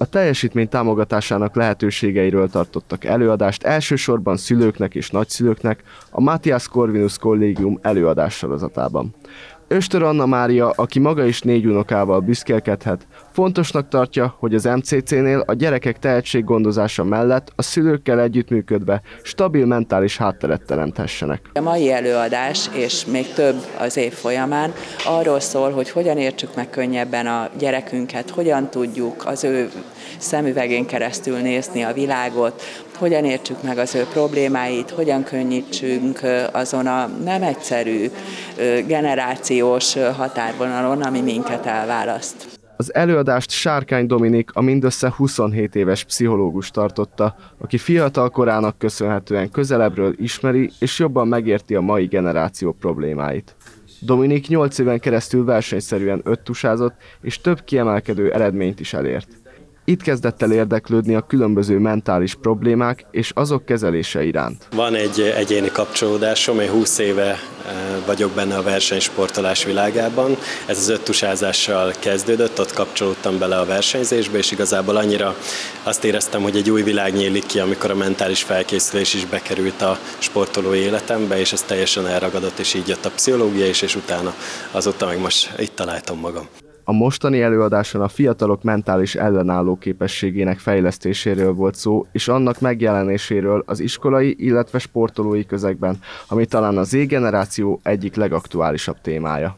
A teljesítmény támogatásának lehetőségeiről tartottak előadást elsősorban szülőknek és nagyszülőknek a Matthias Corvinus Kollégium előadás sorozatában. Östör Anna Mária, aki maga is négy unokával büszkélkedhet, fontosnak tartja, hogy az MCC-nél a gyerekek tehetséggondozása mellett a szülőkkel együttműködve stabil mentális hátteret teremthessenek. A mai előadás, és még több az év folyamán, arról szól, hogy hogyan értsük meg könnyebben a gyerekünket, hogyan tudjuk az ő szemüvegén keresztül nézni a világot, hogyan értsük meg az ő problémáit, hogyan könnyítsünk azon a nem egyszerű generációs határvonalon, ami minket elválaszt. Az előadást Sárkány Dominik, a mindössze 27 éves pszichológus tartotta, aki fiatal korának köszönhetően közelebbről ismeri és jobban megérti a mai generáció problémáit. Dominik 8 éven keresztül versenyszerűen öttusázott, és több kiemelkedő eredményt is elért. Itt kezdett el érdeklődni a különböző mentális problémák és azok kezelése iránt. Van egy egyéni kapcsolódásom, én 20 éve eh, vagyok benne a versenysportolás világában. Ez az öttusázással kezdődött, ott kapcsolódtam bele a versenyzésbe, és igazából annyira azt éreztem, hogy egy új világ nyílik ki, amikor a mentális felkészülés is bekerült a sportoló életembe, és ez teljesen elragadott, és így jött a pszichológia is, és utána azóta meg most itt találtam magam. A mostani előadáson a fiatalok mentális ellenálló képességének fejlesztéséről volt szó, és annak megjelenéséről az iskolai, illetve sportolói közegben, ami talán az Z-generáció egyik legaktuálisabb témája.